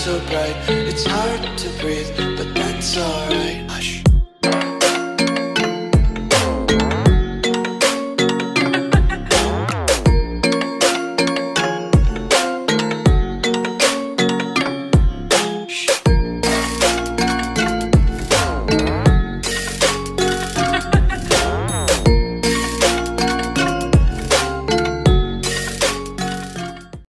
so bright. It's hard to breathe, but that's all.